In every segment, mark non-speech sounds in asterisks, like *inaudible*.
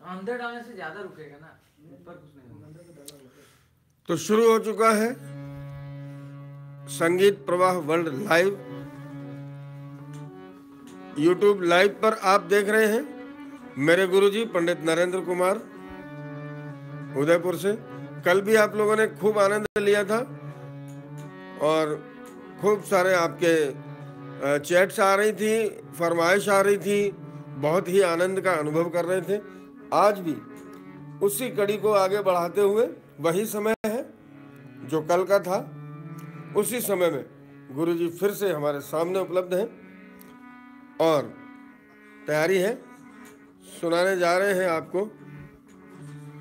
अंदर से ज़्यादा रुकेगा ना कुछ नहीं। तो शुरू हो चुका है संगीत प्रवाह वर्ल्ड लाइव यूट्यूब लाइव पर आप देख रहे हैं मेरे गुरुजी पंडित नरेंद्र कुमार उदयपुर से कल भी आप लोगों ने खूब आनंद लिया था और खूब सारे आपके चैट्स आ रही थी, फरमाइश आ रही थी, बहुत ही आनंद का अनुभव कर रहे थे। आज भी उसी कड़ी को आगे बढ़ाते हुए वही समय है जो कल का था। उसी समय में गुरुजी फिर से हमारे सामने उपलब्ध हैं और तैयारी है। सुनाने जा रहे हैं आपको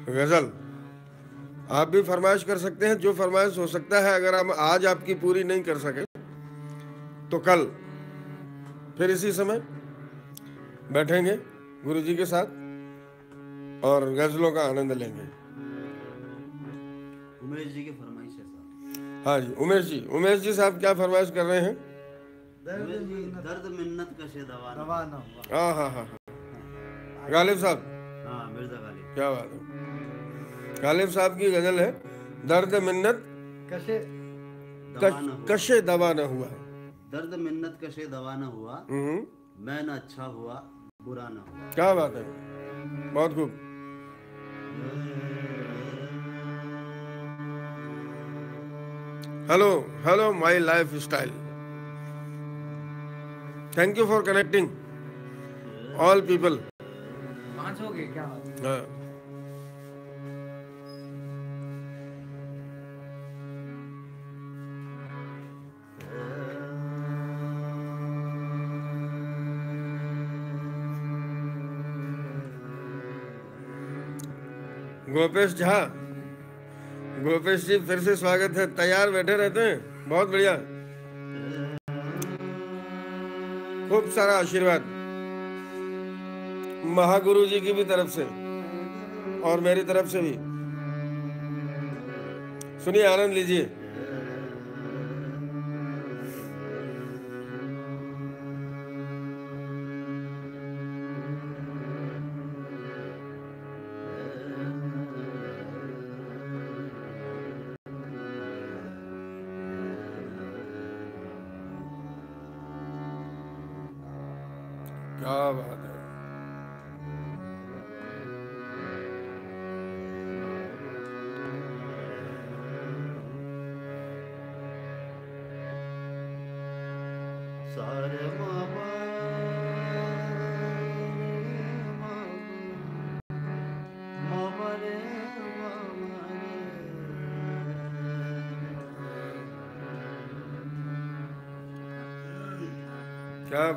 गज़ल। आप भी फरमाइश कर सकते हैं, जो फरमाइश हो सकता है, अगर हम आज आपकी पूरी नहीं कर सके। तो कल फिर इसी समय बैठेंगे गुरु जी के साथ और गज़लों का आनंद लेंगे। उमेश जी की फरमाइश है हाँ जी उमेश जी उमेश जी साहब क्या फरमाइश कर रहे हैं? दर्द मिन्नत कशे दवा दवा ना हुआ। हाँ हाँ हाँ हाँ। गालिब साहब? हाँ मिर्ज़ा गालिब। क्या बात है। गालिब साहब की गज़ल है दर्द मिन्नत कैसे कश, कशे दवा न हुआ है। दर्द मिन्नत कशे दवा न हुआ हम्म, मैं न अच्छा हुआ बुरा न हुआ। क्या बात है? बहुत खूब। Hello hello my life style thank you for connecting all people पाँच हो गए क्या हाँ। गोपेश झा। गोपेश जी, फिर से स्वागत है। तैयार बैठे रहते हैं। बहुत बढ़िया। खूब सारा आशीर्वाद। महागुरु जी की भी तरफ़ से। और मेरी तरफ़ से भी। सुनिए, आनंद लीजिए।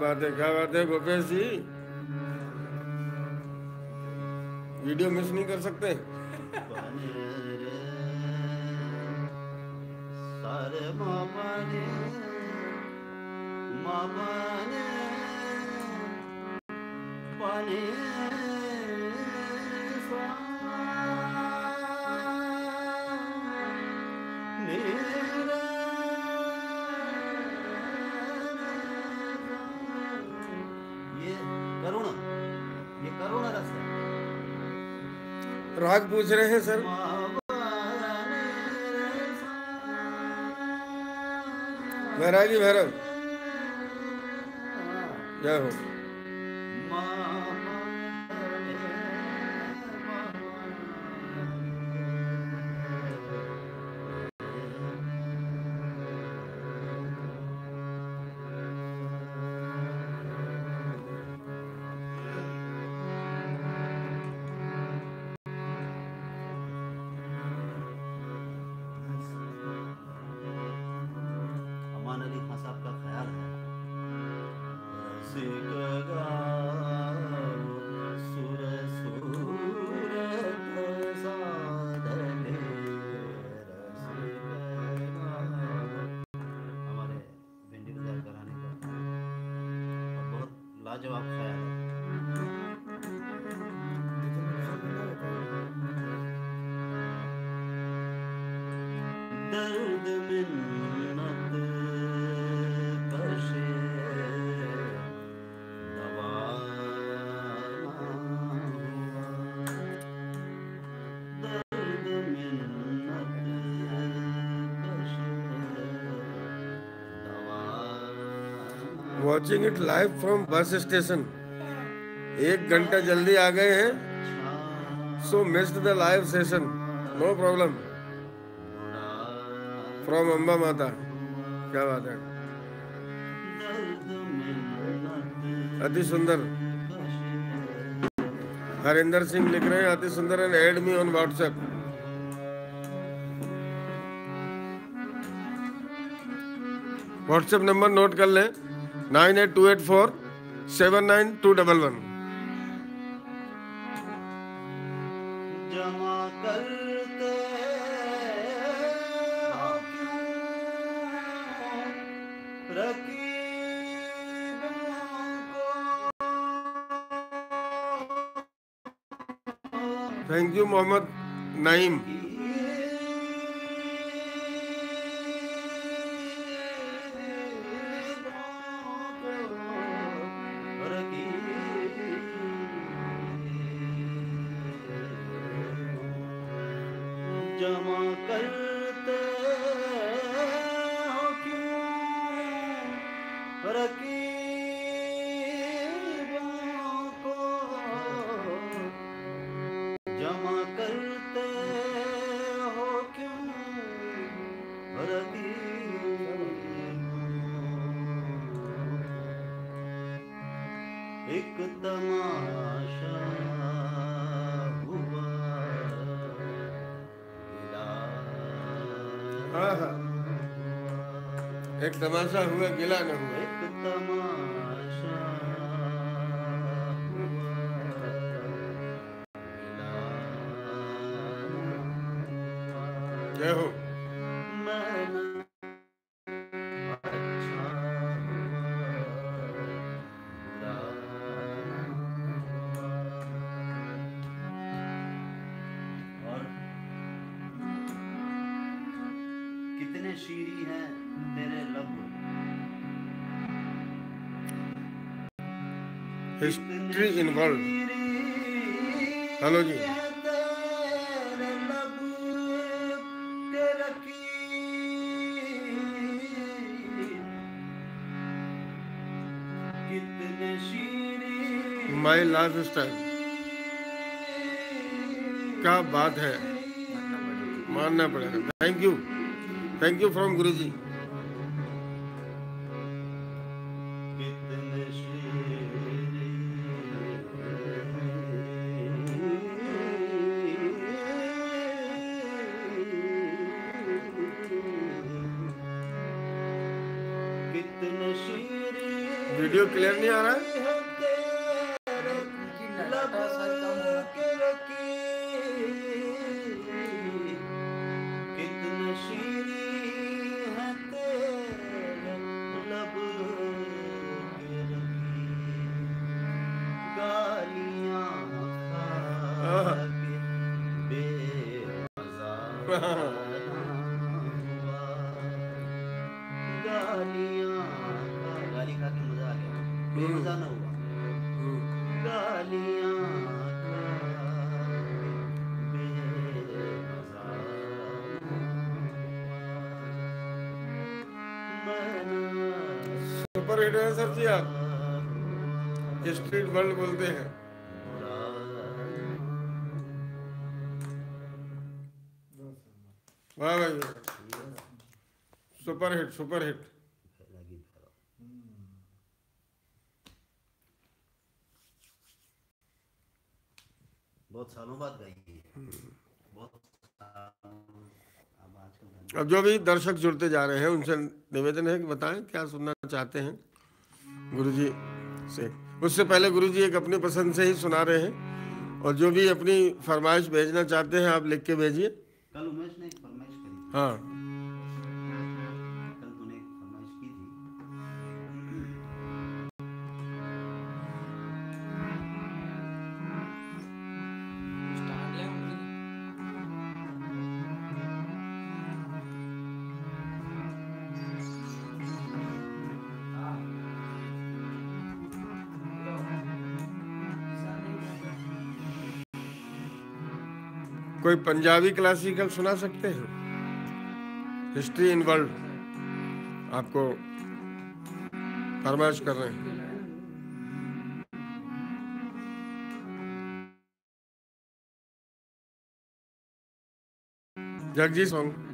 बात क्या बात है गोपेश जी। वीडियो मिस नहीं कर सकते? पूछ रहे हैं सर। महाराज जी भैरव जय हो। watching it live from bus station. एक घंटा जल्दी आ गए हैं। So missed the live session no problem from Amba Mata क्या बात है? अति सुंदर। हरिंदर सिंह लिख रहे हैं अति सुंदर and add me on WhatsApp WhatsApp number note कर लें। Nine eight two eight four seven nine two double one. Mohammad Naeem. तमाशा हुआ गिला न हुआ। जय हो। कितने शीरी हैं तेरे लब history involve hello ji my life style क्या बात है? मानना पड़ेगा। Thank you thank you from Guru है सर स्ट्रीट वर्ल्ड बोलते हैं। वाह भाई सुपर हिट सुपर हिट बहुत सालों बाद गाई है। बहुत अब जो भी दर्शक जुड़ते जा रहे हैं उनसे निवेदन है कि बताएँ क्या सुनना चाहते हैं। गुरुजी से। उससे पहले गुरुजी एक अपनी पसंद से ही सुना रहे हैं। और जो भी अपनी फरमाइश भेजना चाहते हैं आप लिख के भेजिए। कल उमेश ने एक फरमाइश करी। हाँ। कोई पंजाबी क्लासिकल सुना सकते हैं? हिस्ट्री इन वर्ल्ड आपको फरमाइश कर रहे हैं। जगजी सॉन्ग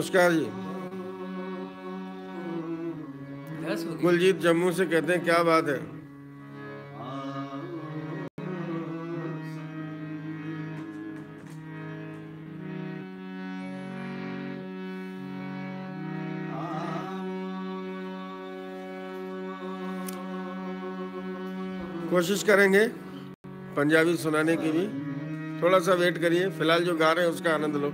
नमस्कार जी। कुलजीत जम्मू से कहते हैं, क्या बात है? कोशिश करेंगे पंजाबी सुनाने की भी। थोड़ा सा वेट करिए, फ़िलहाल जो गा रहे हैं, उसका आनंद लो।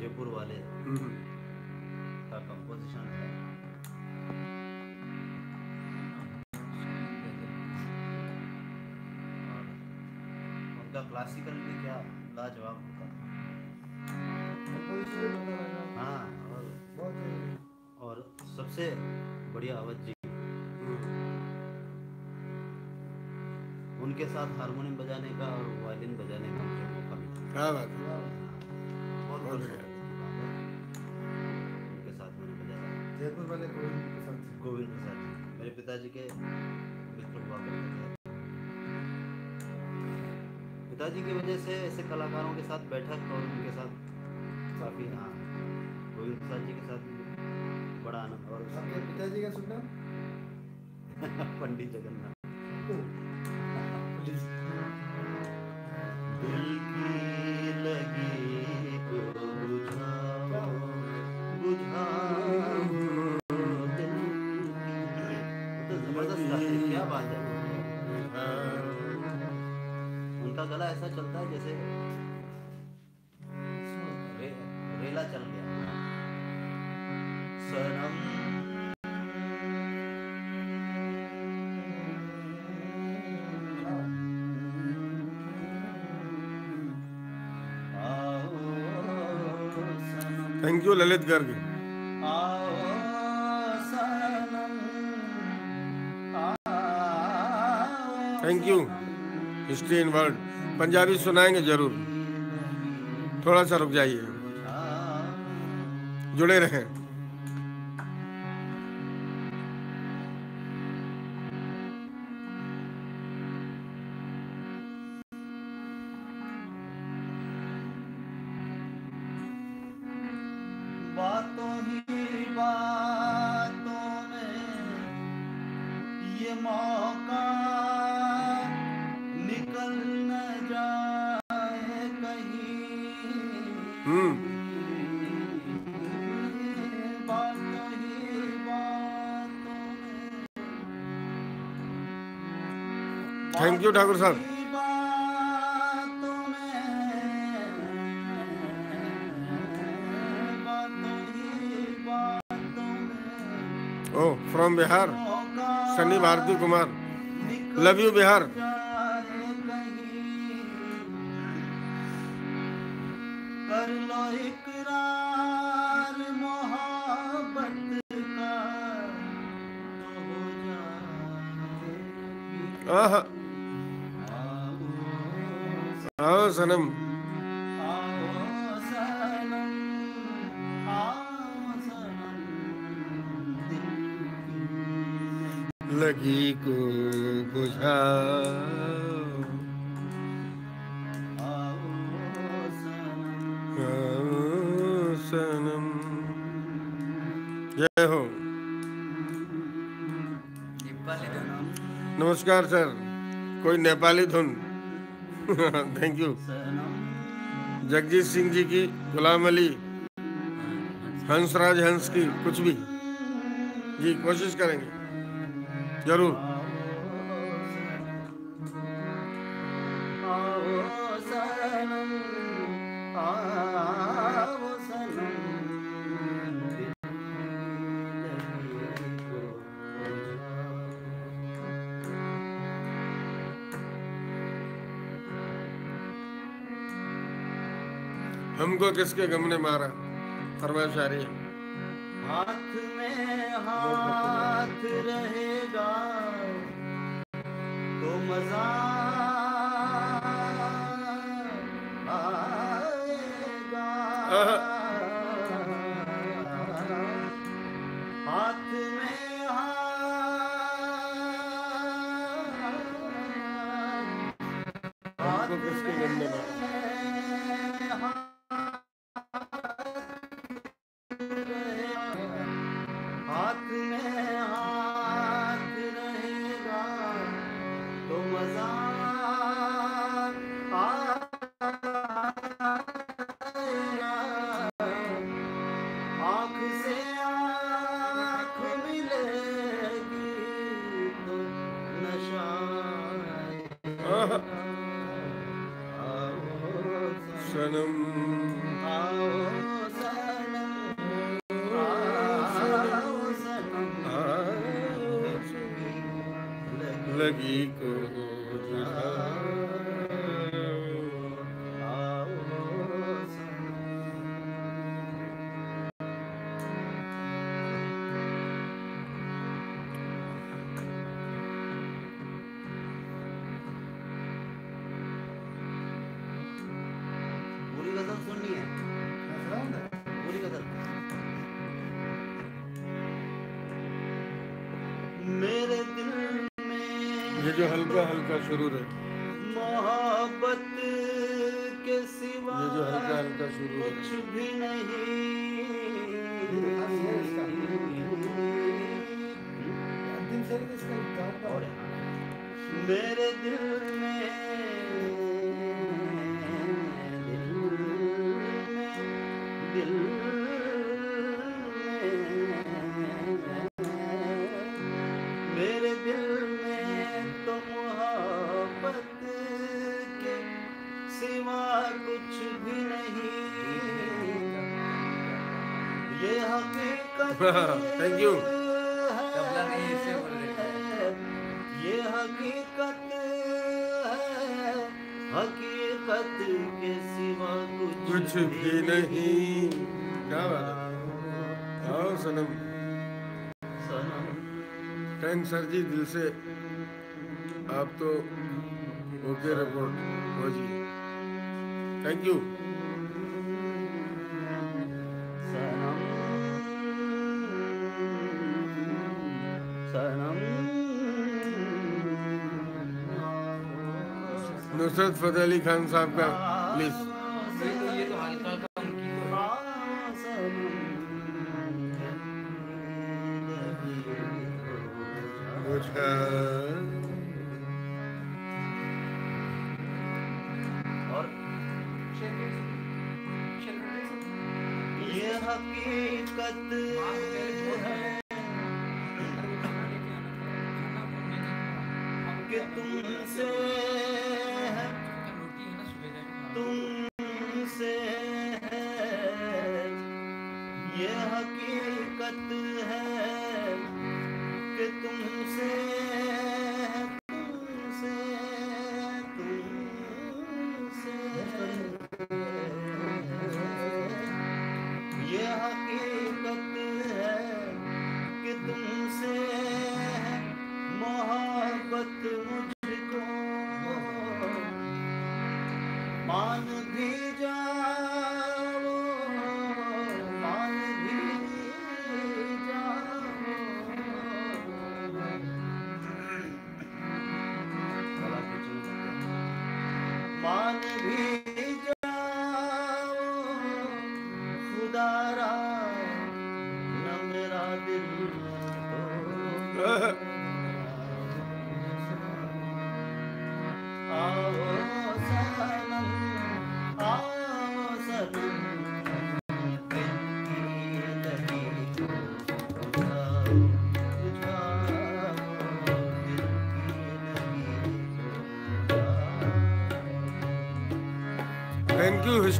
जयपुर वाले हम्म। का कंपोजिशन है। और उनका क्लासिकल भी क्या लाजवाब होता है। है हाँ और बहुत और सबसे बढ़िया अवध जी। उनके साथ हारमोनियम बजाने का और वायलिन बजाने का मुझे मौका मिला। क्या बात है। बहुत बहुत बढ़िया। गोविंद प्रसाद गोविंद प्रसाद जी मेरे पिताजी के मित्र हुआ करते थे पिताजी की वजह से ऐसे कलाकारों के साथ बैठक और उनके साथ काफ़ी हाँ गोविंद प्रसाद जी के साथ बड़ा आनंद और पिताजी का सुनना? Pandit Jagannath. Sanam thank you Lalit Garg? Thank you history in world Punjabi सुनाएँगे ज़रूर। थोड़ा सा रुक जाइए। जुड़े रहें। यू ठाकुर साहब। ओ from Bihar Sunny Bharti Kumar. Love you Bihar. नमस्कार सर कोई नेपाली धुन? *laughs* थैंक यू जगजीत सिंह जी की, गुलाम अली। हंसराज हंस की, कुछ भी। जी, कोशिश करेंगे। ज़रूर। हमको किसके गम ने मारा? फरमाइश हाथ में हाथ रहेगा तो मज़ा लगी को बोल रहे ये हकीकत है हकीकत के सिवा कुछ, कुछ भी नहीं। क्या बात है? आओ सनम। सनम। थैंक सर जी दिल से। आप तो ओके रिपोर्ट हो जी थैंक यू नुसरत फतेह अली खान साहब का प्लीज़ ये हकीकत है कि तुमसे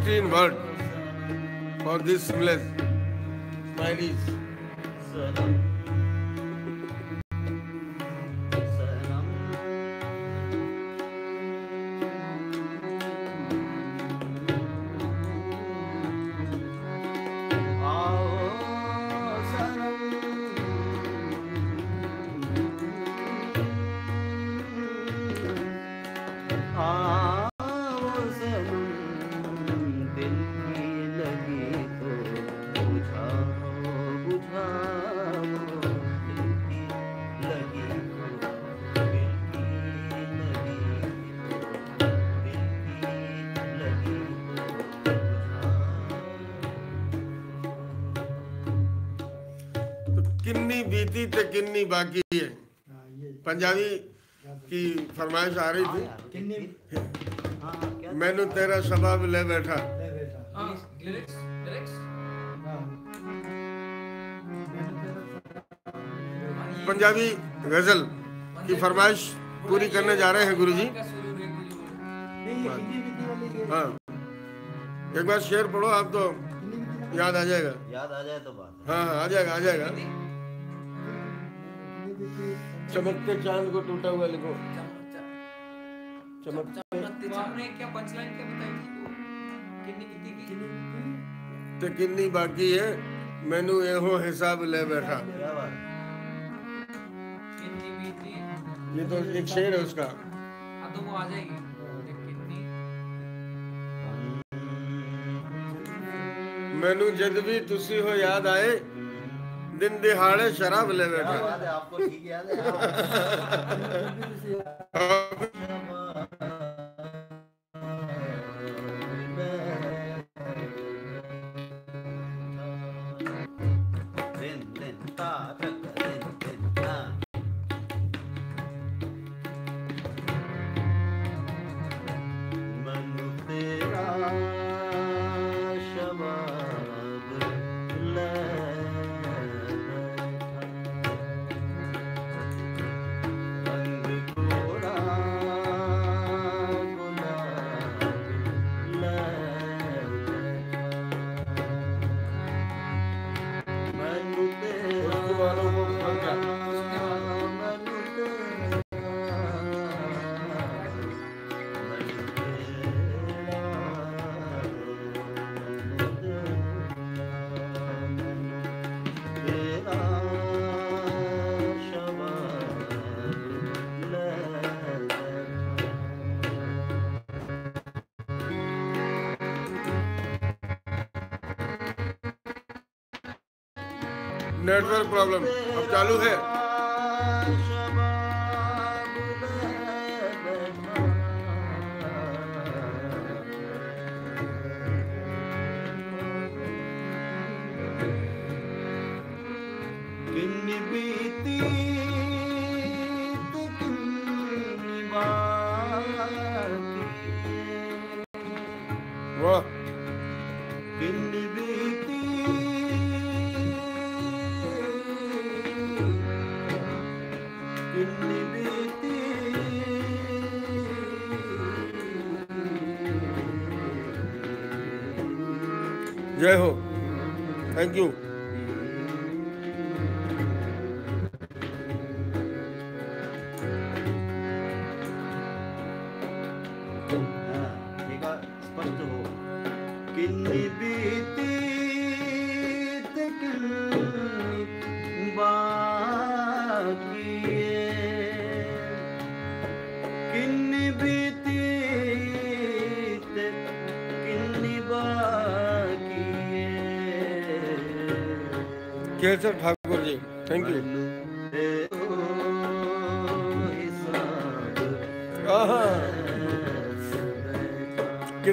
15 words for this village. Smileys. बाकी है। हाँ पंजाबी की फरमाइश आ रही थी। क्या तेरा सबब ले बैठा। मैंने पंजाबी गज़ल की फरमाइश पूरी करने जा रहे हैं गुरु ये हाँ। एक बार शेर पढ़ो आप तो याद आ जाएगा। याद आ जाए तो बात हाँ आ जाएगा आ जाएगा। चमकते चाँद को टूटा हुआ लिखो। चमक चमकते क्या पंचलाइन क्या बताई थी? कितनी कितनी तो किन्नी बाकी है? मैनू एहो हिसाब ले बैठा। कितनी ये तो एक शेर है उसका। अब तो वो आ जाएगी। मैनू जद भी तुसी हो याद आए दिन दिहाड़े शराब ले बैठा। आपको ठीक याद है? *laughs* प्रॉब्लम अब चालू है। थैंक यू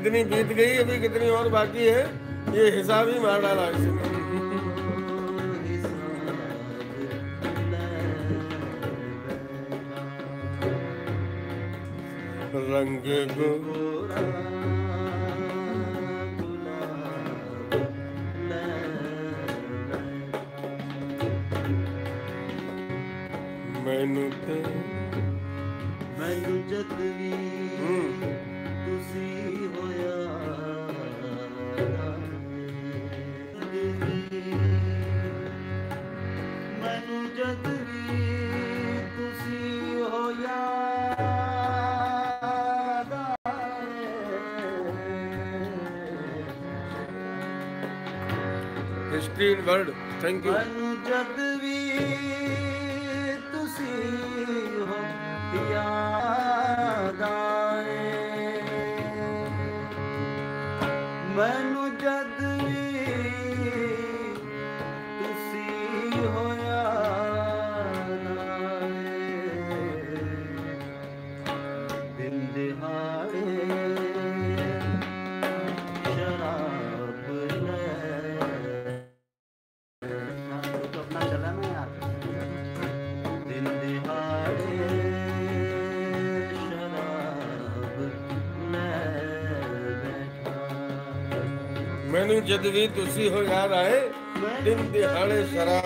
कितनी बीत गई, अभी कितनी और बाकी है, ये हिसाब ही मार डाला रंग गुण Thank you. ਵੀ ਤੁਸੀਂ ਹੋ ਯਾਰ ਆਏ ਦਿਨ ਦਿਹਾੜੇ ਸ਼ਰਾ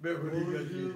Mergulho aqui.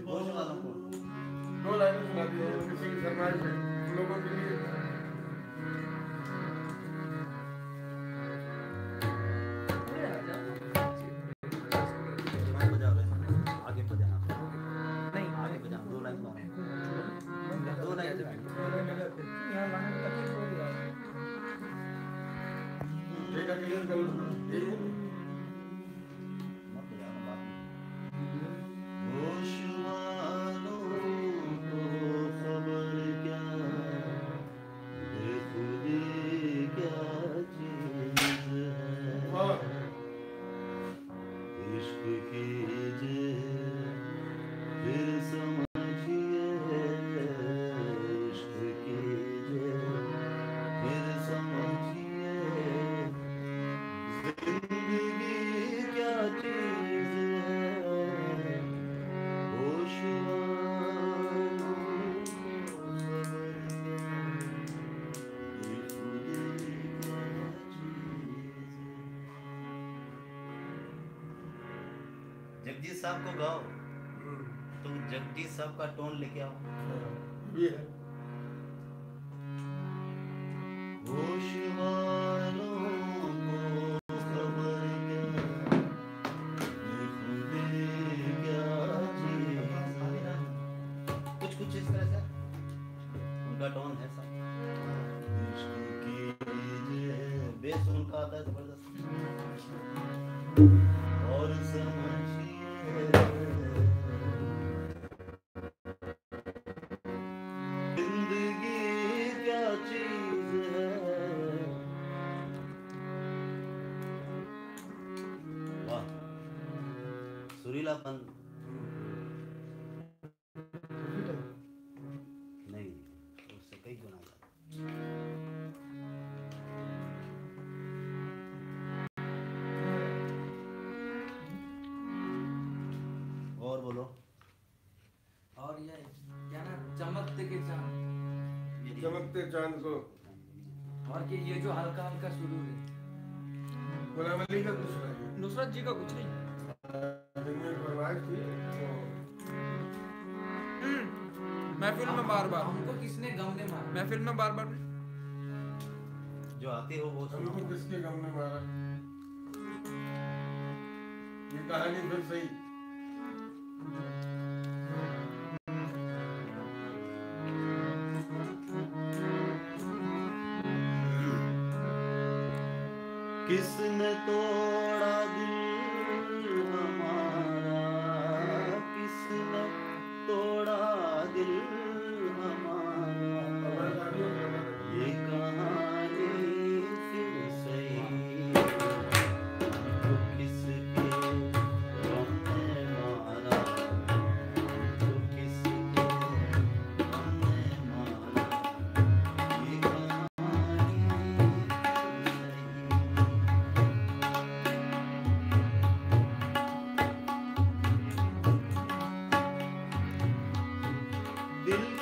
जगजीत साहब को गाओ। तुम जगजीत साहब का टोन लेके आओ। चाँद को। और कि ये जो हल्का हल्का शुरू है। गुलाम अली का कुछ नहीं। नुसरत जी का कुछ नहीं। फरमाइश थी तो महफिल में बार बार। हमको किसने गम ने मारा? महफिल में बार बार। जो आते हो वो सुनो। हमको किसके गम ने मारा? ये कहानी फिर सही। किसने दिल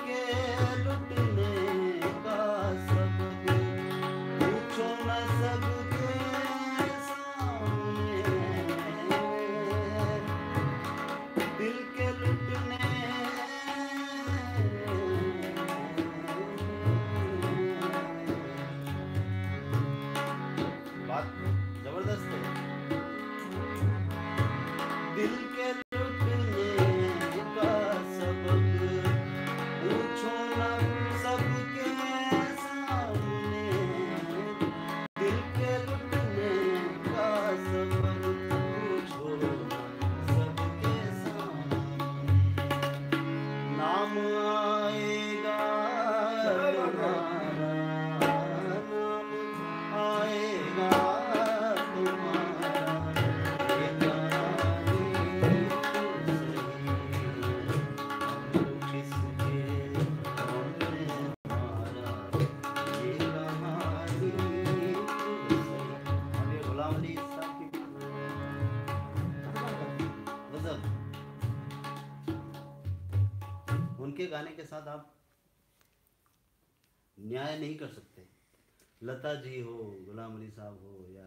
लता जी हो गुलाम अली साहब हो या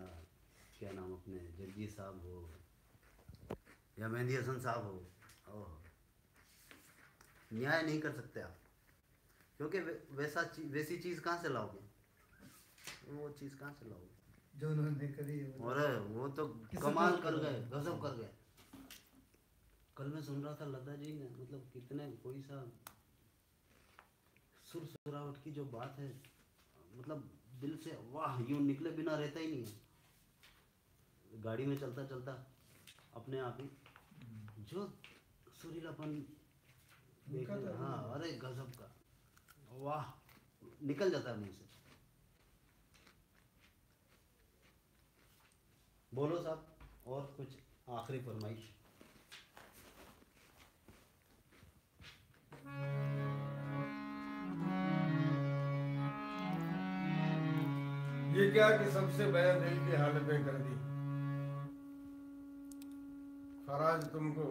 क्या नाम अपने जगजीत साहब हो या मेहंदी हसन साहब हो ओह। न्याय नहीं कर सकते आप क्योंकि वैसा ची, वैसी चीज़ कहाँ से लाओगे? वो चीज़ कहाँ से लाओगे? जो उन्होंने करी है और वो तो कमाल कर गए गजब कर गए। कल मैं सुन रहा था लता जी ने मतलब कितने कोई सा सुर सुरावट की जो बात है मतलब दिल से वाह यूँ निकले बिना रहता ही नहीं है। गाड़ी में चलता चलता अपने आप ही जो सुरीलापन हाँ अरे गजब का। वाह निकल जाता है मुँह से। बोलो साहब और कुछ आखिरी फरमाइश। ये क्या कि सबसे बयां दिल की हालतें कर दी? फराज तुमको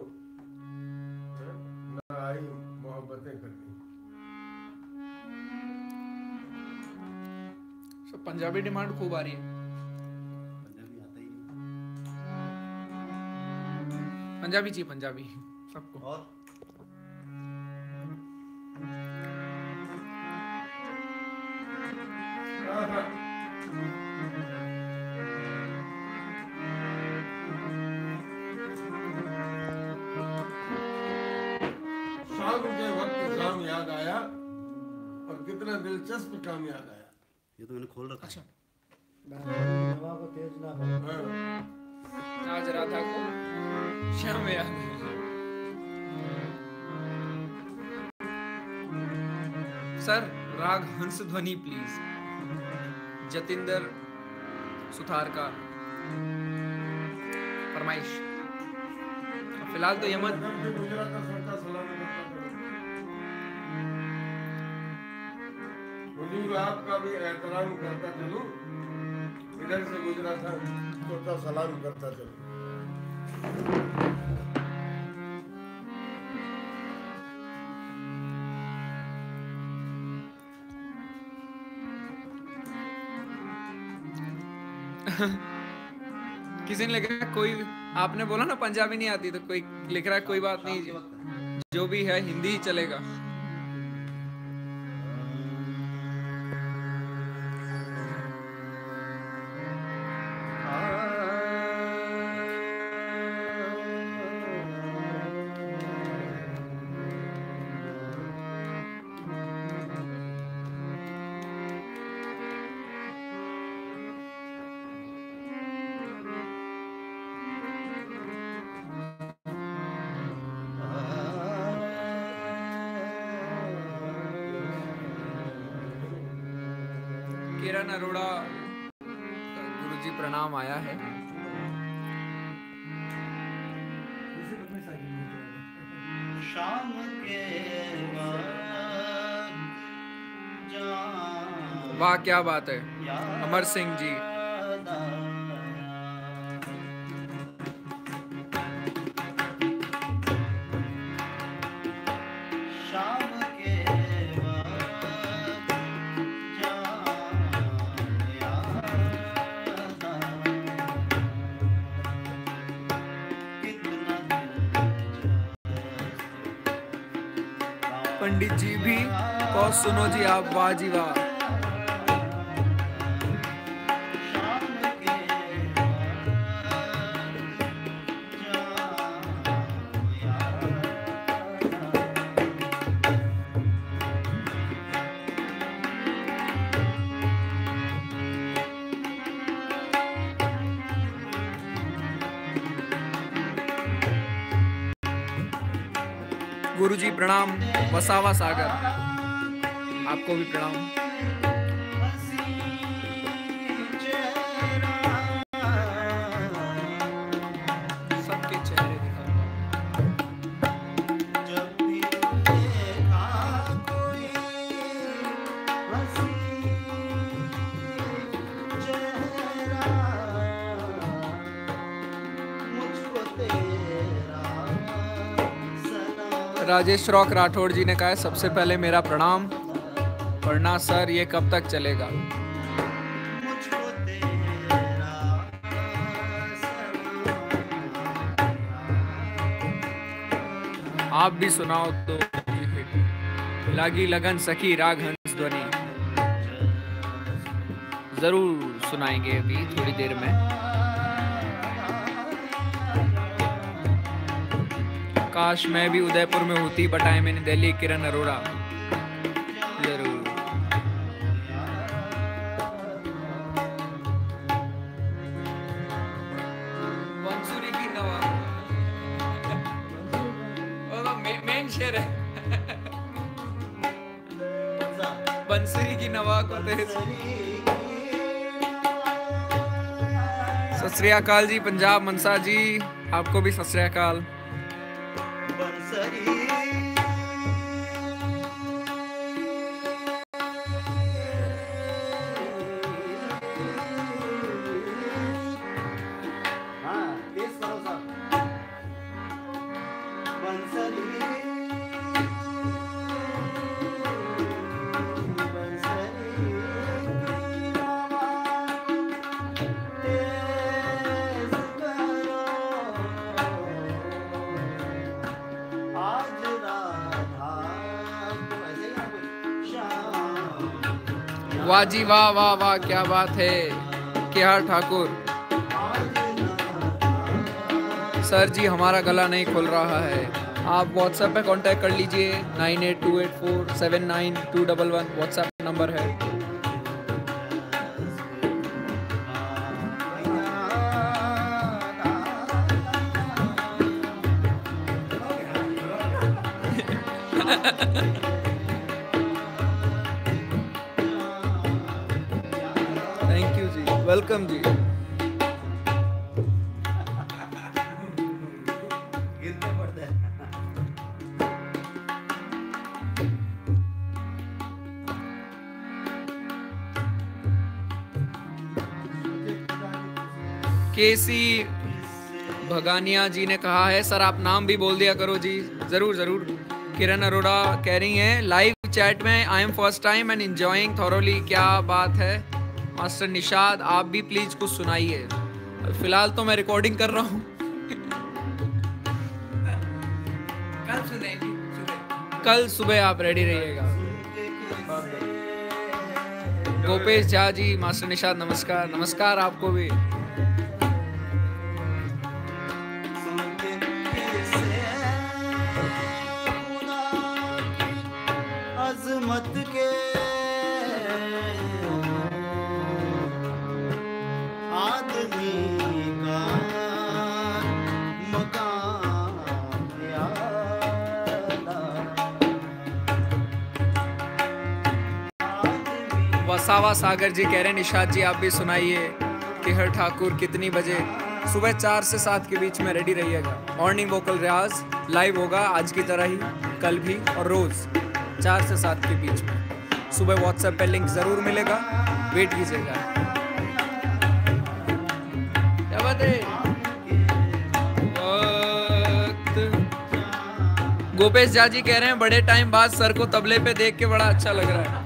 हैं, न आई मोहब्बतें कर दी। सब पंजाबी डिमांड खूब आ रही है। पंजाबी आता ही नहीं। पंजाबी चाहिए पंजाबी सबको। और? खोल रखा अच्छा। को तेज ना हाँ। आज राधा को श्याम याद सर राग हंस ध्वनि प्लीज़ जतिंदर सुथार का फरमाइश। फ़िलहाल तो यमन एहतराम करता चलूँ। इधर से गुजरा था तो सलाम करता चलूँ। *laughs* किसी ने लिखा है, कोई आपने बोला ना पंजाबी नहीं आती तो कोई लिख रहा है कोई बात नहीं। जो भी है हिंदी ही चलेगा। क्या बात है? अमर सिंह जी। पंडित जी भी और सुनो जी आप वाह जी वाह प्रणाम वसावा सागर। आपको भी प्रणाम। राजेश रॉक राठौड़ जी ने कहा है, सबसे पहले मेरा प्रणाम, वरना सर, ये कब तक चलेगा? आप भी सुनाओ तो लागी लगन सखी राग हंस ध्वनि। ज़रूर सुनाएँगे अभी, थोड़ी देर में। काश मैं भी उदयपुर में होती बट आई मैंने दिल्ली किरण अरोड़ा ज़रूर। बंसुरी की नवा तो की तेज सत जी, पंजाब मनसा जी, आपको भी सत वाह जी वाह वाह वाह, क्या बात है। केहार ठाकुर। सर जी, हमारा गला नहीं खुल रहा है। आप व्हाट्सएप पे कांटेक्ट कर लीजिए nine eight two eight four seven nine two double one WhatsApp number है। Thank you ji. Welcome ji. KC Bhagania ji ने कहा है सर आप नाम भी बोल दिया करो जी। ज़रूर ज़रूर। किरण अरोड़ा कह रही हैं लाइव चैट में I am first time and enjoying thoroughly क्या बात है? मास्टर निषाद आप भी प्लीज़ कुछ सुनाइए। फ़िलहाल तो मैं रिकॉर्डिंग कर रहा हूँ। कल सुनेंगे कल सुबह आप रेडी रहिएगा। गोपेश झा जी मास्टर निषाद नमस्कार। नमस्कार आपको भी। वसावा सागर जी कह रहे हैं, निषाद जी, आप भी सुनाइए केहर ठाकुर कितनी बजे, सुबह चार से सात के बीच में रेडी रहिएगा। मॉर्निंग वोकल रियाज लाइव होगा आज की तरह ही, कल भी और रोज चार से सात के बीच में। सुबह व्हाट्सएप पे लिंक ज़रूर मिलेगा वेट कीजिएगा। गोपेश झा जी कह रहे हैं, बड़े टाइम बाद सर को तबले पे देख के बड़ा अच्छा लग रहा है।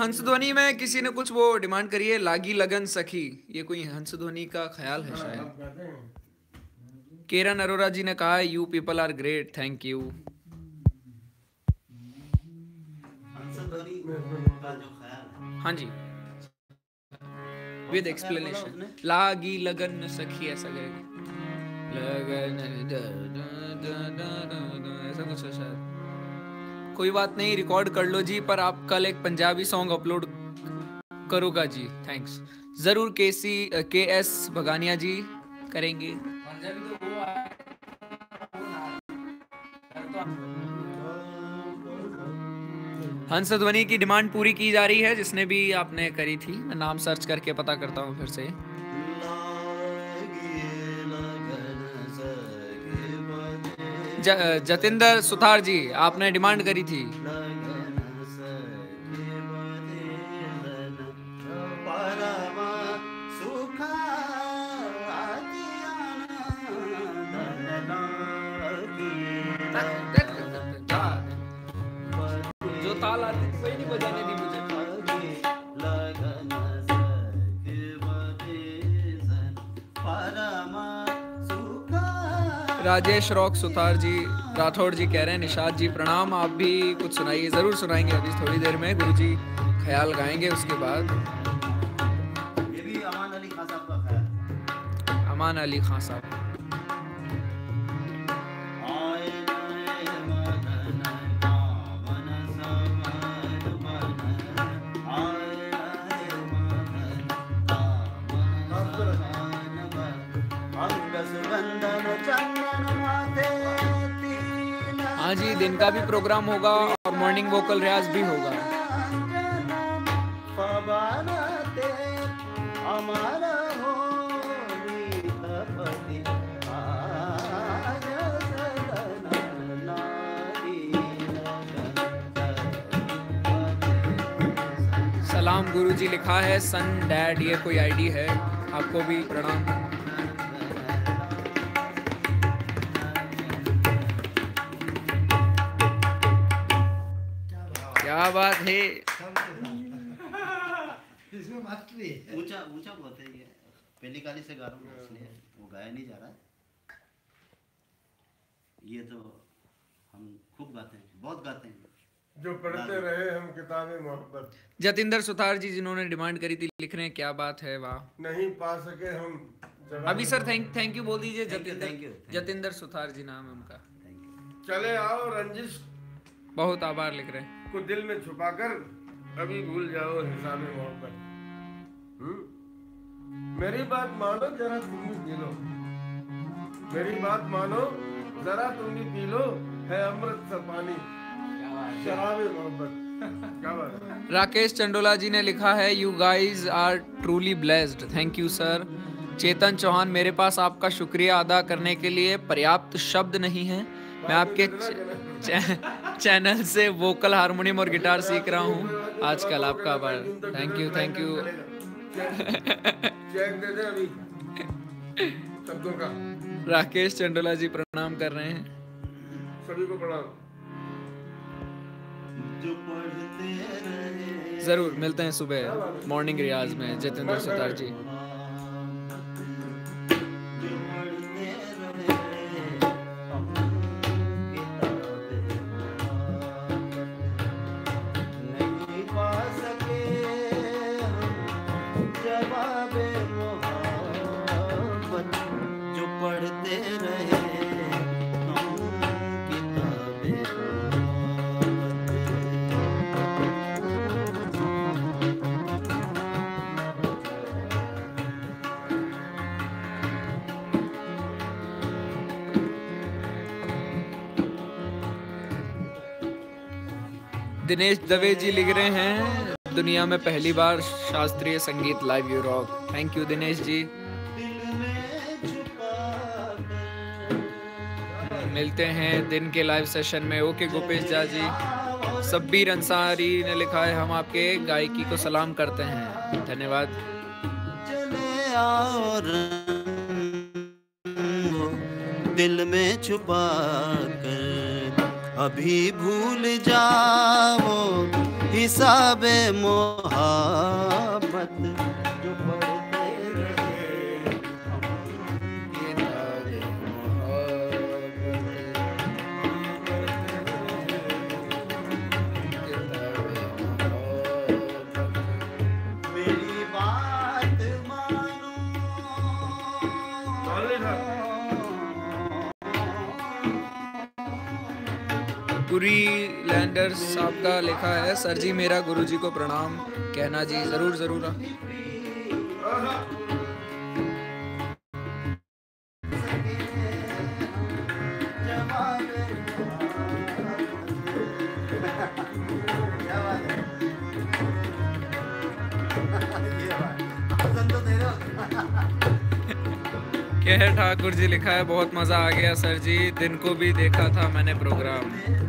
हंस ध्वनि में किसी ने कुछ वो डिमांड करी है लागी लगन सखी। ये कोई हंस ध्वनि का ख्याल है शायद। केरन अरोरा जी ने कहा you people are great thank you Hansdhwani का जो ख्याल है। हाँ जी। विद एक्सप्लेनेशन लागी लगन सखी ऐसा करेगी। लगन द- द- द- द- द- द- ऐसा कुछ है शायद। कोई बात नहीं रिकॉर्ड कर लो जी, पर आप कल एक पंजाबी सॉन्ग अपलोड करोगा जी थैंक्स ज़रूर केसी के एस भगानिया जी करेंगे। तो हंस ध्वनि की डिमांड पूरी की जा रही है, जिसने भी आपने करी थी। मैं नाम सर्च करके पता करता हूँ फिर से। जतिंदर सुथार जी आपने डिमांड करी थी। जो ताल आती वही नहीं बजाने राजेश रॉक सुथार जी राठौड़ जी कह रहे हैं निषाद जी प्रणाम आप भी कुछ सुनाइए ज़रूर सुनाएँगे अभी थोड़ी देर में गुरु जी ख्याल गाएँगे उसके बाद। ये भी अमान अली खान साहब। हाँ जी दिन का भी प्रोग्राम होगा और मॉर्निंग वोकल रियाज भी होगा। सलाम गुरु जी लिखा है सन डैड ये कोई आईडी है? आपको भी प्रणाम। बात है। इसमें मास्टरी है। ऊँचा ऊँचा बहुत है ये। पहली काली से गा रहा हूँ इसलिए वो गाया नहीं जा रहा। है ये तो हम खूब गाते हैं बहुत गाते हैं। जो पढ़ते रहे हम किताबें मोहब्बत। जतिंदर सुथार जी जिन्होंने डिमांड करी थी लिख रहे हैं क्या बात है वाह। नहीं पा सके हम अभी सर थैंक थैंक यू बोल दीजिए. जतिंदर सुथार जी नाम है उनका। चले आओ रंजिश। बहुत आभार लिख रहे हैं। को दिल में छुपाकर अभी भूल जाओ हिसाब मोहब्बत। हम्म? मेरी बात मानो जरा तुम भी पी लो। मेरी बात मानो जरा तुम भी पी लो है अमृत सा पानी। शराब मोहब्बत। राकेश चंडोला जी ने लिखा है you guys are truly blessed thank you sir Chetan Chauhan मेरे पास आपका शुक्रिया अदा करने के लिए पर्याप्त शब्द नहीं है। मैं आपके चैनल से वोकल हारमोनियम और गिटार सीख रहा हूँ। आजकल आपका आभार thank you thank you Rakesh Chandola ji प्रणाम कर रहे हैं। सभी को प्रणाम ज़रूर, मिलते हैं सुबह। मॉर्निंग रियाज में, जितेंद्र सुतार जो। दिनेश दवे जी लिख रहे हैं। दुनिया में पहली बार शास्त्रीय संगीत live you rock thank you Dinesh ji. मिलते हैं दिन के लाइव सेशन में। ओके गोपेश झा जी। सब्बीर अंसारी ने लिखा है, हम आपके गायकी को सलाम करते हैं। धन्यवाद। दिल में छुपा कर अभी भूल जाओ हिसाब मोहब्बत जो पढ़ते पुरी लैंडर साहब का लिखा है। सर जी, मेरा गुरु जी को प्रणाम। कहना जी, ज़रूर ज़रूर। कह ठाकुर जी, लिखा है, बहुत मज़ा आ गया, सर जी। दिन को भी देखा था मैंने प्रोग्राम।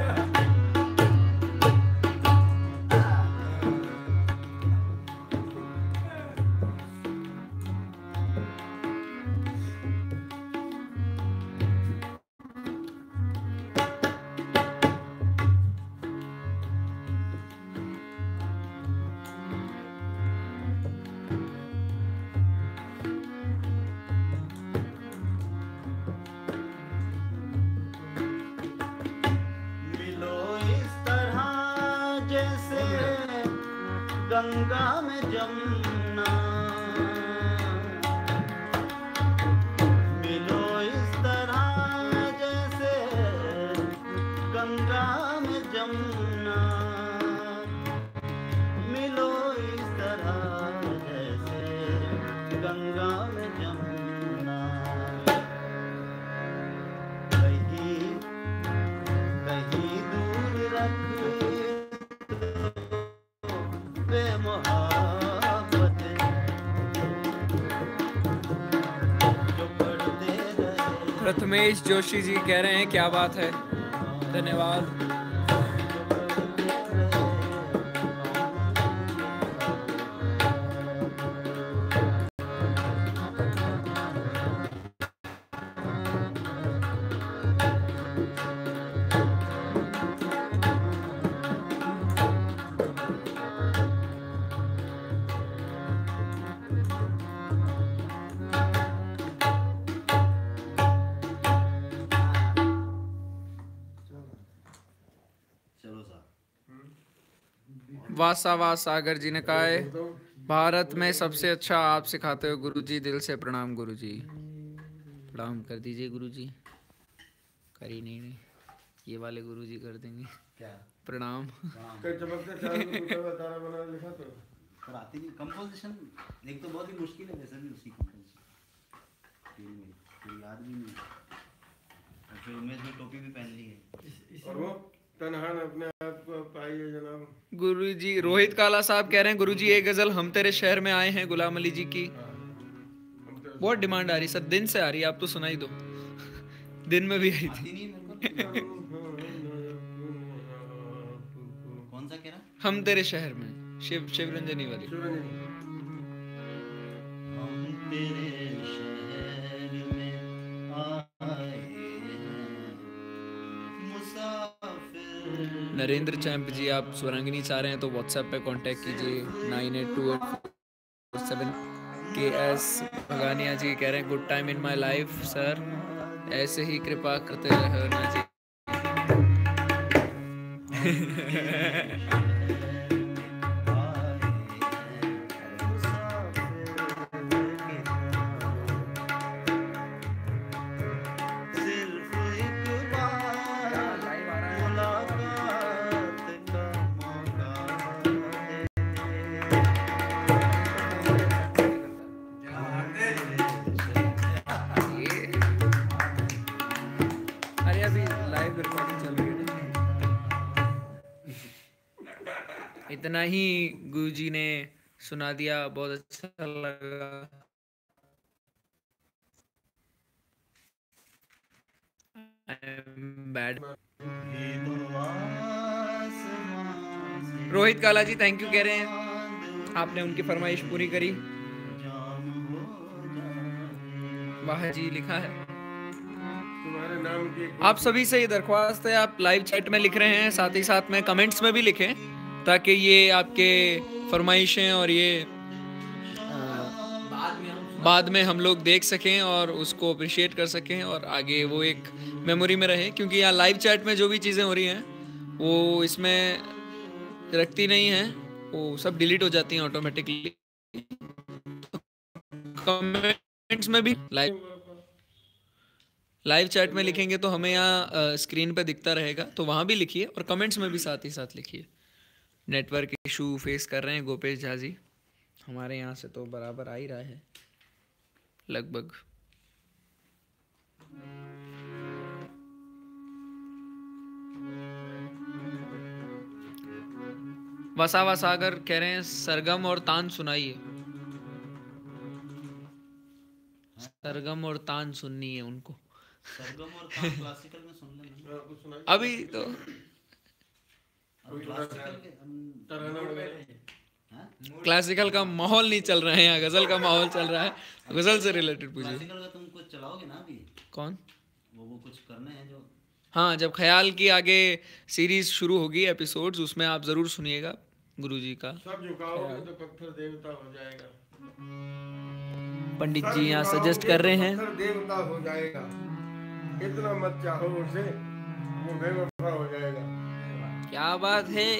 प्रथमेश जोशी जी कह रहे हैं क्या बात है? धन्यवाद। वासा वास सागर जी ने कहा है भारत में सबसे अच्छा आप सिखाते हो गुरुजी दिल से प्रणाम गुरुजी। प्रणाम कर दीजिए गुरुजी। कर ही नहीं। ये वाले गुरुजी कर देंगे। क्या? प्रणाम। कई चमकते चाँद को टूटा हुआ तारा बना लिखा तो। पर आती नहीं। कंपोजिशन एक तो बहुत ही मुश्किल है वैसे भी उसकी कंपोजिशन याद भी नहीं। और फिर उमेश में टोपी भी पहन ली है। और वो? तनहान अपने आप को पाइए जनाब। गुरुजी रोहित काला साहब कह रहे हैं गुरुजी एक गज़ल हम तेरे शहर में आए हैं गुलाम अली जी की। बहुत डिमांड आ रही सर दिन से आ रही है आप तो सुनाई दो। दिन में भी आई थी। कौन सा कह रहा? हम तेरे शहर में शिव शिव रंजनी वाली। हम तेरे शहर में आए नरेंद्र चैंप जी, आप सुरंगनी चाह रहे हैं तो व्हाट्सएप पे कांटेक्ट कीजिए। Nine eight two eight seven K S Bhagania ji कह रहे हैं good time in my life sir ऐसे ही कृपा करते रहना जी। *laughs* इतना ही गुरुजी ने सुना दिया बहुत अच्छा लगा। रोहित काला जी थैंक यू कह रहे हैं। आपने उनकी फरमाइश पूरी करी। वाह जी लिखा है। तुम्हारे नाम की आप सभी से ये दरख्वास्त है आप लाइव चैट में लिख रहे हैं साथ ही साथ में कमेंट्स में भी लिखें। ताकि ये आपके फरमाइशें और ये बाद में हम लोग देख सकें और उसको अप्रिशिएट कर सकें और आगे वो एक मेमोरी में रहे। क्योंकि यहाँ लाइव चैट में जो भी चीज़ें हो रही हैं वो इसमें रखती नहीं हैं। वो सब डिलीट हो जाती हैं ऑटोमेटिकली कमेंट्स में भी लाइव लाइव चैट में लिखेंगे तो हमें यहाँ स्क्रीन पे दिखता रहेगा। तो वहाँ भी लिखिए और कमेंट्स में भी साथ ही साथ लिखिए। नेटवर्क इशू फेस कर रहे हैं गोपेश झा जी। हमारे यहाँ से तो बराबर आ ही रहा है। लगभग। वसावा सागर कह रहे हैं सरगम और तान सुनाइए। सरगम और तान सुननी है उनको। सरगम और तान क्लासिकल में सुन लेना। अभी तो क्लासिकल के वगैरह हाँ? का माहौल नहीं चल रहा है यहाँ गज़ल का माहौल चल रहा है। गज़ल से रिलेटेड पूछिए। क्लासिकल का तुम कुछ चलाओगे ना अभी? कौन? वो वो कुछ करने हैं जो। हाँ जब ख्याल की आगे सीरीज़ शुरू होगी एपिसोड्स उसमें आप ज़रूर सुनिएगा गुरुजी का। सब झुकाओगे तो पत्थर देवता हो जाएगा। पंडित जी यहाँ सजेस्ट कर रहे तो हैं। पत्थर देवता हो जाएगा। इतना मत चाहो उसे वो बेवफा हो जाएगा। क्या बात है?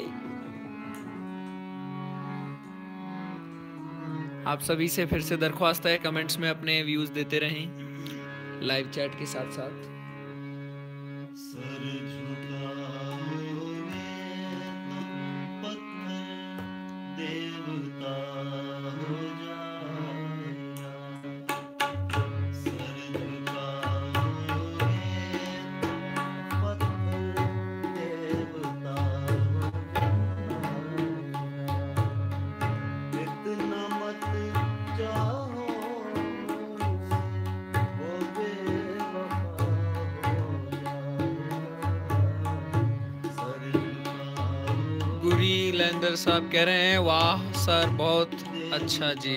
आप सभी से फिर से दरख्वास्त है, कमेंट्स में अपने व्यूज़ देते रहें लाइव चैट के साथ साथ गुरी साहब कह रहे हैं वाह सर बहुत अच्छा जी।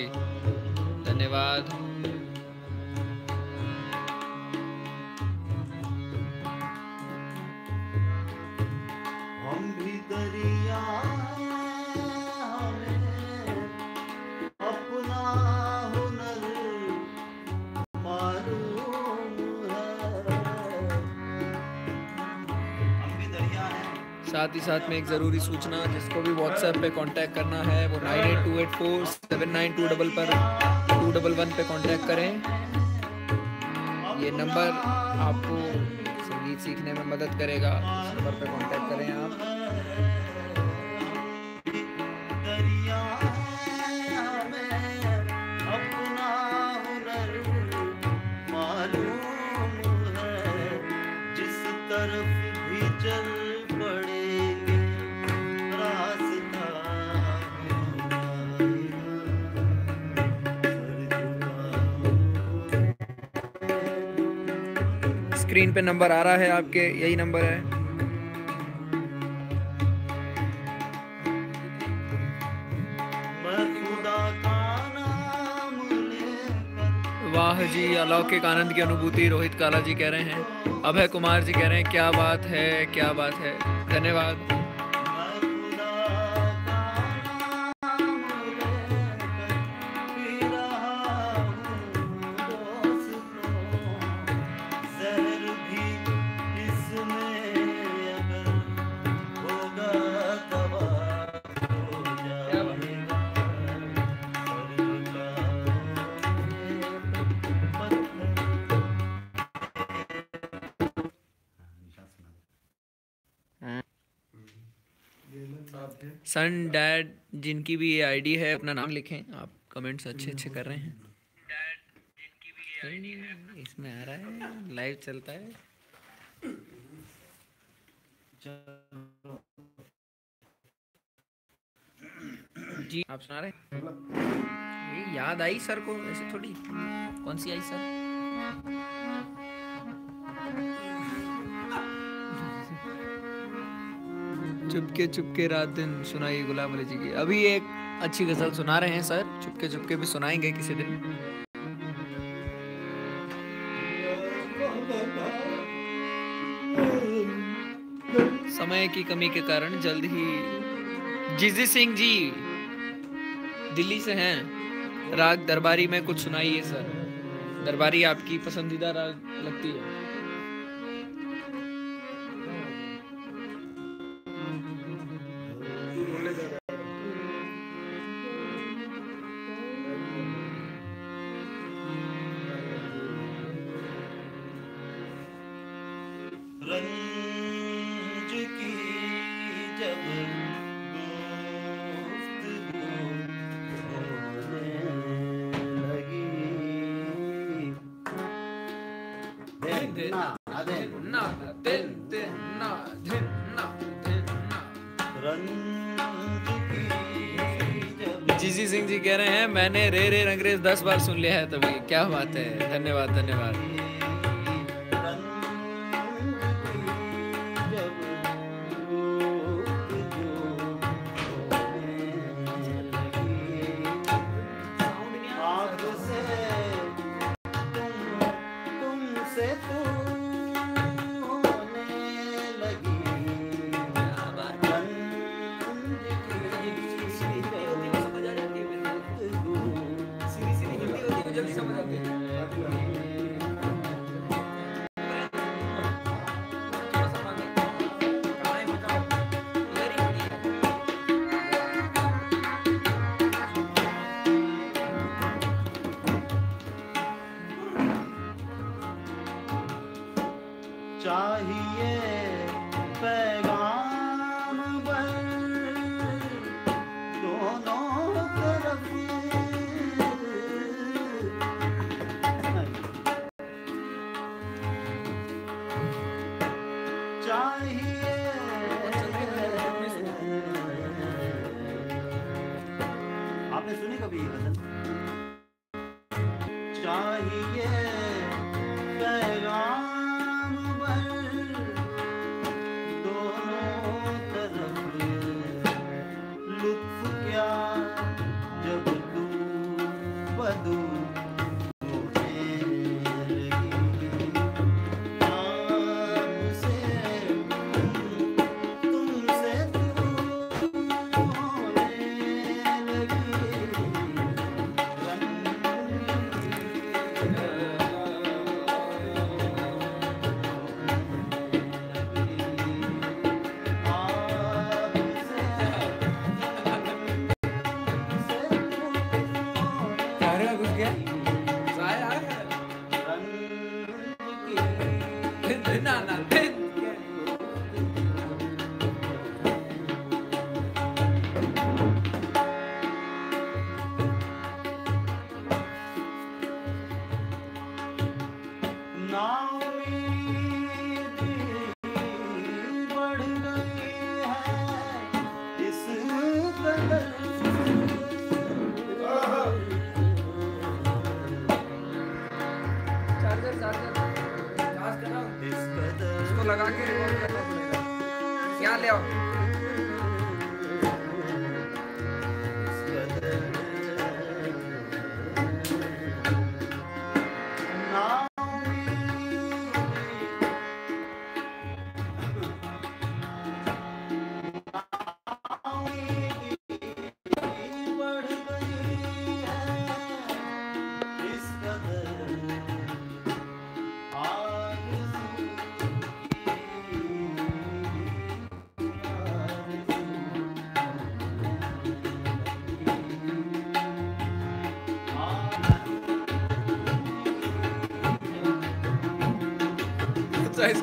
धन्यवाद। साथ ही साथ में एक ज़रूरी सूचना, जिसको भी व्हाट्सएप पे कांटेक्ट करना है, वो nine eight two eight four seven nine two double पर टू डबल वन पे कांटेक्ट करें। ये नंबर आपको संगीत सीखने में मदद करेगा। इस नंबर पे कांटेक्ट करें आप। पे नंबर आ रहा है आपके, यही नंबर है। वाह जी, अलौकिक आनंद की अनुभूति। रोहित काला जी कह रहे हैं। अभय कुमार जी कह रहे हैं, क्या बात है, क्या बात है। धन्यवाद। सन डैड जिनकी भी ये आईडी है, अपना नाम लिखें। आप कमेंट्स अच्छे अच्छे कर रहे हैं। इसमें आ रहा है लाइव चलता है। जी, आप सुना रहे ये याद आई सर को, ऐसे थोड़ी? कौन सी आई सर? चुपके चुपके रात दिन सुनाई गुलाम अली जी की। अभी एक अच्छी गज़ल सुना रहे हैं, सर। चुपके चुपके भी सुनाएँगे किसी दिन। समय की कमी के कारण जल्द ही जिजी सिंह जी दिल्ली से हैं। राग दरबारी में कुछ सुनाइए, सर। दरबारी आपकी पसंदीदा राग लगती है। दस बार सुन लिया है तभी क्या बात है। धन्यवाद धन्यवाद। कभी चाहिए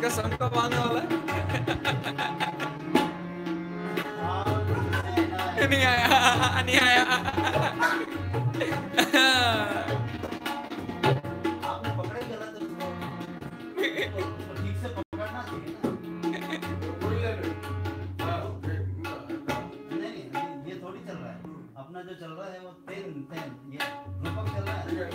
इसका सम कब आने वाला है। नहीं आया नहीं आया। अपना चल रहा है वो तेन तेन ये रूपक चल रहा है।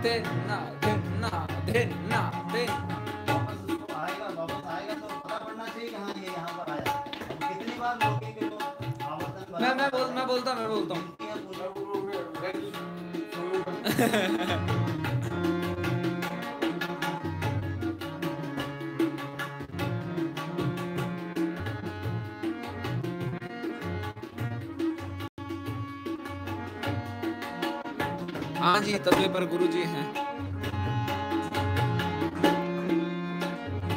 लोगे देना देना आवर्तन मैं मैं बोल मैं बोलता मैं बोलता हूँ। *laughs* *laughs* है जी तत्वे पर गुरु जी हैं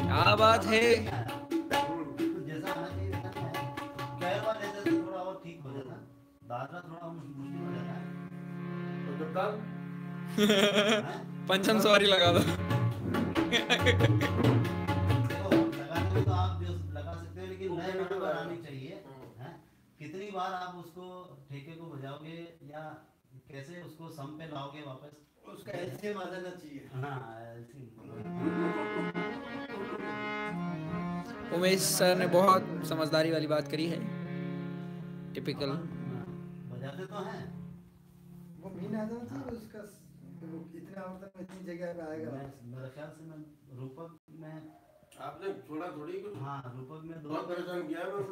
क्या बात है? *laughs* पंचम सवारी लगा दो तो हो हैं? कितनी बार आप उसको ठेके को बजाओगे या कैसे उसको सम पे लाओगे वापस? उसका एलसीएम आ जाना चाहिए। हाँ ऐसी उमेश सर ने बहुत समझदारी वाली बात करी है। टिपिकल बजाते तो हैं। वो मीन आ जाना चाहिए उसका इतने आवर्तन में इतनी जगह पे आएगा। मेरे ख्याल से मैं रूपक में आपने छोड़ा थोड़ी कुछ हाँ रूपक में दो बहुत परेशान किया है मैं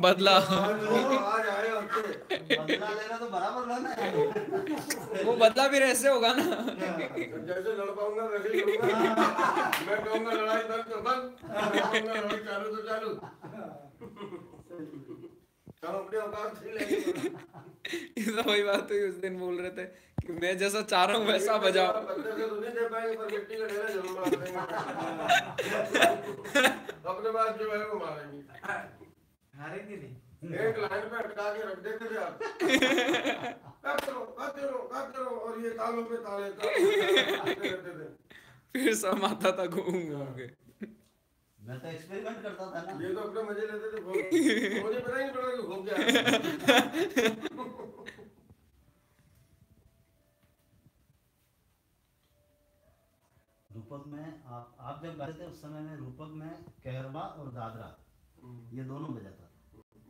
बदला आज आए बदला लेना तो बराबर लेना है वो बदला भी ऐसे होगा ना। जैसे लड़ पाऊँगा वैसे ही मैं कहूँगा लड़ाई बंद तो बंद। कहूँगा लड़ाई चालू तो चालू। हम अपने औकात से लेंगे इस वही बात हुई उस दिन बोल रहे थे। मैं जैसा चाह रहा हूँ वैसा बजाओ। *laughs* अपने बात जो है वो मारेंगे। हारेंगे नहीं। एक लाइन पे अटका के रख देते थे आप। *laughs* करो करो करो और ये तालों पे ताले ताले रहते थे। फिर सब आता था घूम घूम के मैं तो एक्सपेरिमेंट करता था ना। ये तो अपने मज़े लेते थे मुझे पता ही नहीं पड़ा कि घूम क्या *laughs* गाते थे उस समय में रूपक में कहरवा और दादरा ये दोनों बजाता था।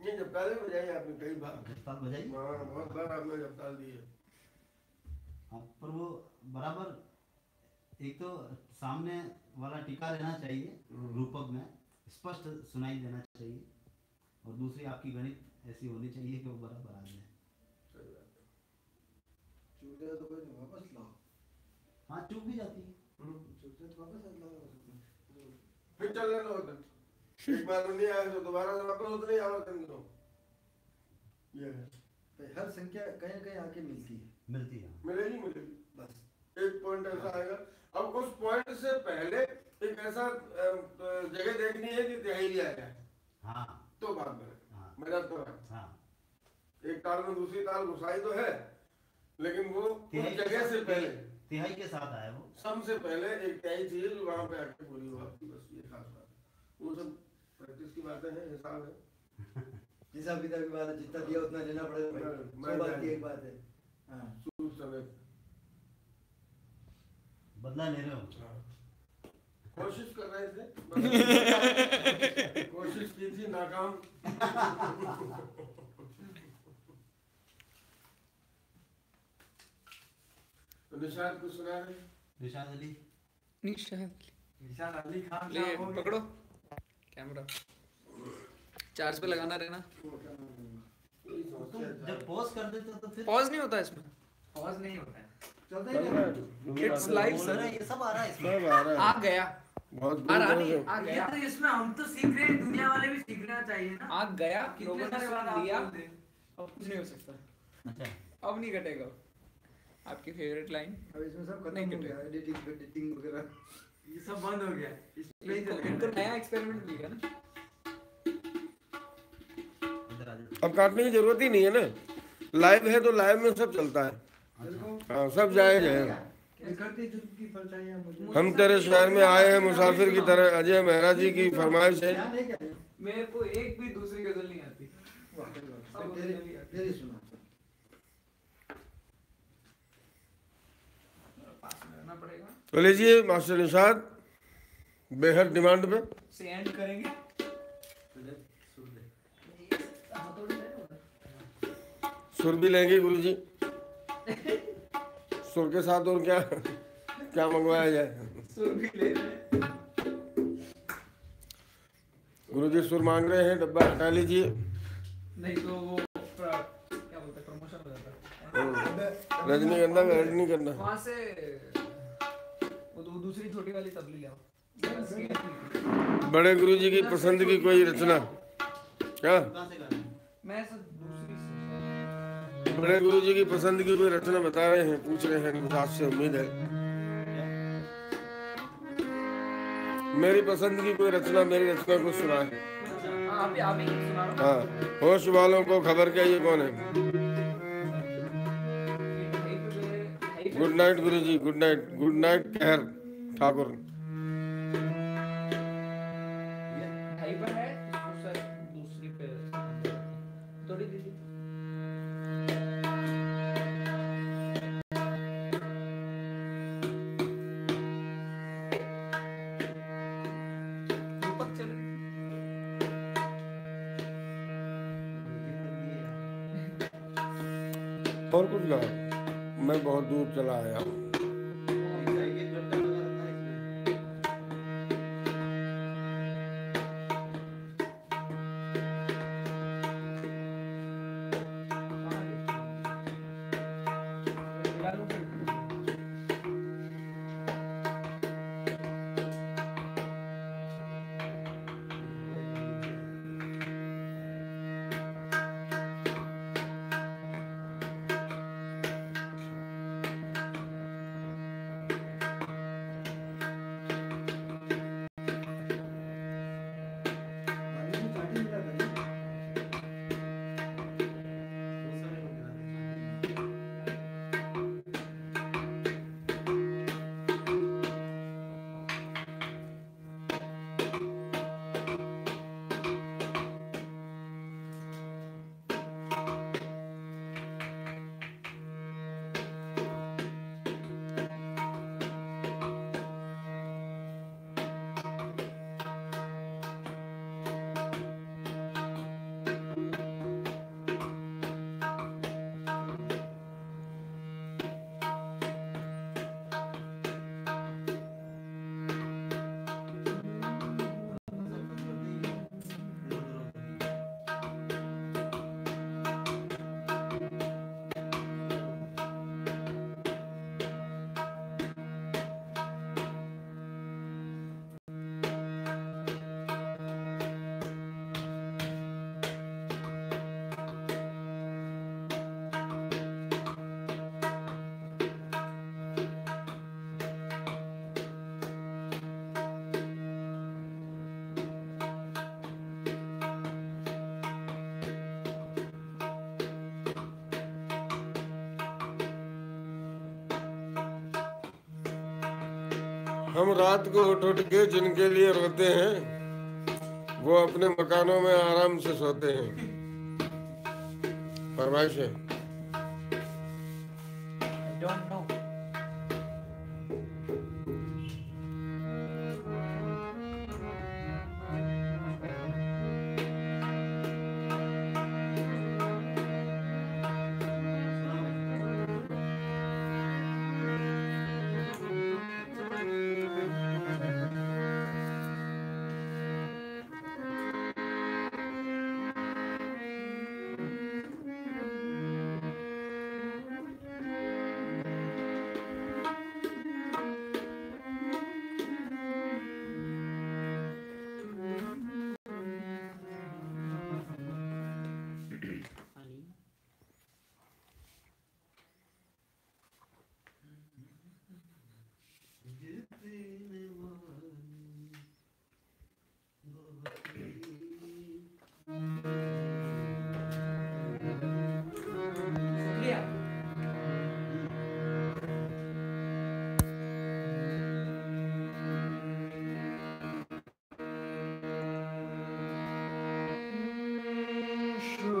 ये जब ताले बजाई आपने कई बार। जब बजाई हाँ बहुत बार आपने जब ताल दिए हाँ, पर वो बराबर एक तो सामने वाला टीका रहना चाहिए रूपक में स्पष्ट सुनाई देना चाहिए और दूसरी आपकी गणित ऐसी होनी चाहिए कि वो बराबर आ जाए। चूक जाए तो कोई वापस लाओ। हाँ चूक भी जाती है। चूक जाए तो वापस लाओ। फिर चलने दो उधर एक बार नहीं आए तो दोबारा वापस उतने ही आवर्तन दो ये है। तो हर संख्या कहीं कहीं आके मिलती है। मिलती है। मिलेगी मिलेगी। बस। एक पॉइंट ऐसा आएगा। अब उस पॉइंट से पहले एक ऐसा जगह देखनी है कि तिहाई लिया जाए हाँ। तो बात बने हाँ। मज़ा तो है। हाँ। एक ताल में दूसरी ताल घुसाई तो है लेकिन वो जगह से पहले। तिहाई के साथ आया वो सम से पहले एक तिहाई चीज़ वहाँ पे आके पूरी हो आपकी बस ये खास बात है। वो सब प्रैक्टिस की बातें हैं हिसाब है। हिसाब किताब की बात है जितना दिया उतना लेना पड़ेगा मैं- बात की एक बात है। हाँ। सूद समेत बदला ले रहे हो। कोशिश कर रहे थे *laughs* कोशिश की थी नाकाम। *laughs* तो निशाद कुछ सुना रहे निशाद अली। निशाद अली। खान ले हो। पकड़ो। कैमरा। चार्ज पे लगाना रहना। जब पॉज कर देते तो फिर पॉज नहीं होता इसमें। पॉज नहीं होता है। ही। लाइव बोल सर ये सब आ रहा है इसमें। सब आ रहा आ गया। बहुत आ रहा नहीं। आ गया। तो इसमें हम तो सीख रहे हैं दुनिया वाले भी सीखना चाहिए ना। आ गया। लोगों ने सुन लिया। अब कुछ नहीं हो सकता। अच्छा। अब नहीं कटेगा आपकी फेवरेट लाइन अब इसमें सब खत्म हो गया एडिटिंग एडिटिंग वगैरह। ये सब बंद हो गया। इसमें इनको नया एक्सपेरिमेंट ना। अब काटने की ज़रूरत ही नहीं है ना। लाइव है तो लाइव में सब चलता है। हाँ सब जायज़ है। परछाइयाँ मुझे। हम तेरे शहर में आए हैं मुसाफिर की तरह। अजय मेहरा जी की फरमाइश है। मेरे को एक भी दूसरी गज़ल नहीं आती वाह, वाह, तेरी तेरी सुना पास में रहना पड़ेगा तो लीजिए मास्टर निषाद बेहद डिमांड पे। से एंड करेंगे। सुर भी लेंगे गुरु जी। सुर के साथ और क्या क्या मंगवाया जाए? सुर भी ले गुरु जी सुर मांग रहे हैं डब्बा हटा लीजिए। नहीं तो वो क्या बोलते हैं प्रमोशन हो जाता है। रजनीगंधा ऐड वहाँ से वो दूसरी छोटी वाली तबली ले आओ। बड़े गुरु जी की पसंद की कोई रचना? क्या हैं? मैं दूसरी बड़े गुरु जी की पसंद की कोई रचना बता रहे हैं पूछ रहे हैं आपसे उम्मीद है। मेरी पसंद की कोई रचना मेरी रचना को सुना है हाँ ही ही सुना रहा हाँ होश वालों को खबर क्या ये कौन है? Good night Guru ji good night good night Kahar Thakur हम रात को उठ उठ के जिनके लिए रोते हैं, वो अपने मकानों में आराम से सोते हैं। फरमाइश है। 是。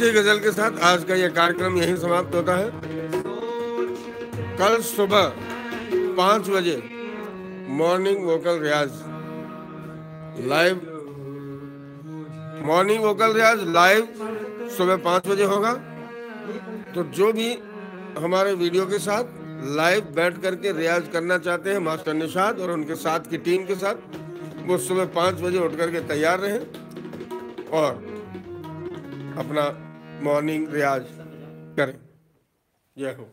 इसी गज़ल के साथ आज का यह कार्यक्रम यहीं समाप्त होता है। कल सुबह पाँच बजे मॉर्निंग वोकल रियाज लाइव मॉर्निंग वोकल रियाज लाइव सुबह पाँच बजे होगा। तो जो भी हमारे वीडियो के साथ लाइव बैठ करके रियाज करना चाहते हैं मास्टर निषाद और उनके साथ की टीम के साथ, वो सुबह पाँच बजे उठ करके तैयार रहें और अपना मॉर्निंग रियाज करें जय हो